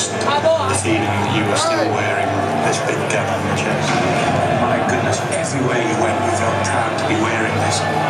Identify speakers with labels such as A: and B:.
A: just the feeling that you were still wearing this big gun on your chest. My goodness, everywhere you went, you felt proud to be wearing this.